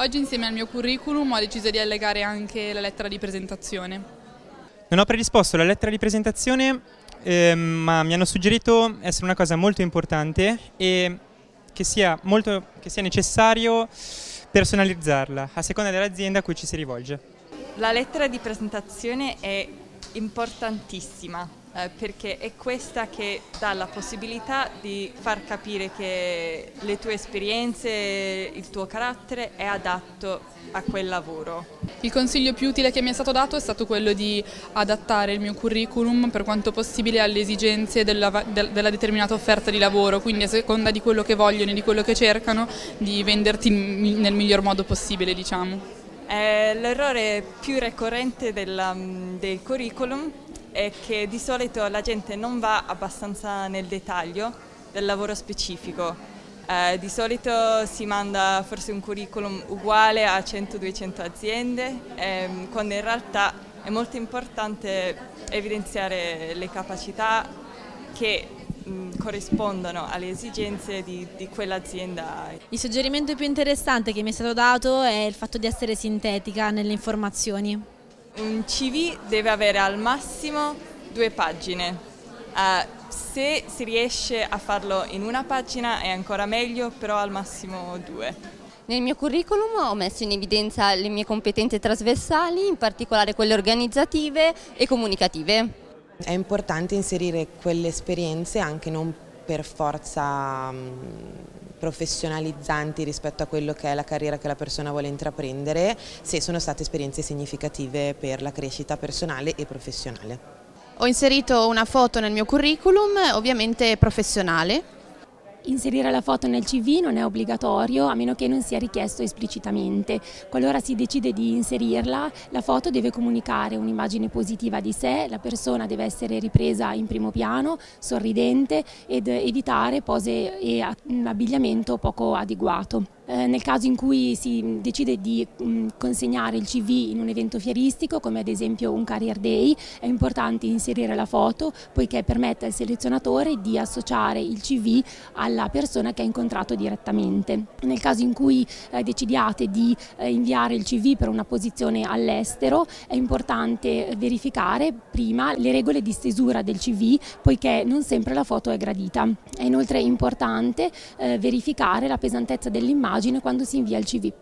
Oggi insieme al mio curriculum ho deciso di allegare anche la lettera di presentazione. Non ho predisposto la lettera di presentazione, eh, ma mi hanno suggerito essere una cosa molto importante e che sia, molto, che sia necessario personalizzarla a seconda dell'azienda a cui ci si rivolge. La lettera di presentazione è importantissima eh, perché è questa che dà la possibilità di far capire che le tue esperienze, il tuo carattere è adatto a quel lavoro. Il consiglio più utile che mi è stato dato è stato quello di adattare il mio curriculum per quanto possibile alle esigenze della, della determinata offerta di lavoro, quindi a seconda di quello che vogliono e di quello che cercano, di venderti nel miglior modo possibile, diciamo. L'errore più ricorrente del, del curriculum è che di solito la gente non va abbastanza nel dettaglio del lavoro specifico. Eh, di solito si manda forse un curriculum uguale a 100-200 aziende, ehm, quando in realtà è molto importante evidenziare le capacità che corrispondono alle esigenze di, di quell'azienda. Il suggerimento più interessante che mi è stato dato è il fatto di essere sintetica nelle informazioni. Un CV deve avere al massimo due pagine. Uh, se si riesce a farlo in una pagina è ancora meglio, però al massimo due. Nel mio curriculum ho messo in evidenza le mie competenze trasversali, in particolare quelle organizzative e comunicative. È importante inserire quelle esperienze anche non per forza professionalizzanti rispetto a quello che è la carriera che la persona vuole intraprendere se sono state esperienze significative per la crescita personale e professionale. Ho inserito una foto nel mio curriculum, ovviamente professionale, Inserire la foto nel CV non è obbligatorio a meno che non sia richiesto esplicitamente. Qualora si decide di inserirla, la foto deve comunicare un'immagine positiva di sé, la persona deve essere ripresa in primo piano, sorridente ed evitare pose e abbigliamento poco adeguato. Eh, nel caso in cui si decide di mh, consegnare il CV in un evento fieristico, come ad esempio un career day, è importante inserire la foto poiché permette al selezionatore di associare il CV alla persona che ha incontrato direttamente. Nel caso in cui eh, decidiate di eh, inviare il CV per una posizione all'estero, è importante verificare prima le regole di stesura del CV poiché non sempre la foto è gradita. È inoltre importante eh, verificare la pesantezza dell'immagine quando si invia il CV.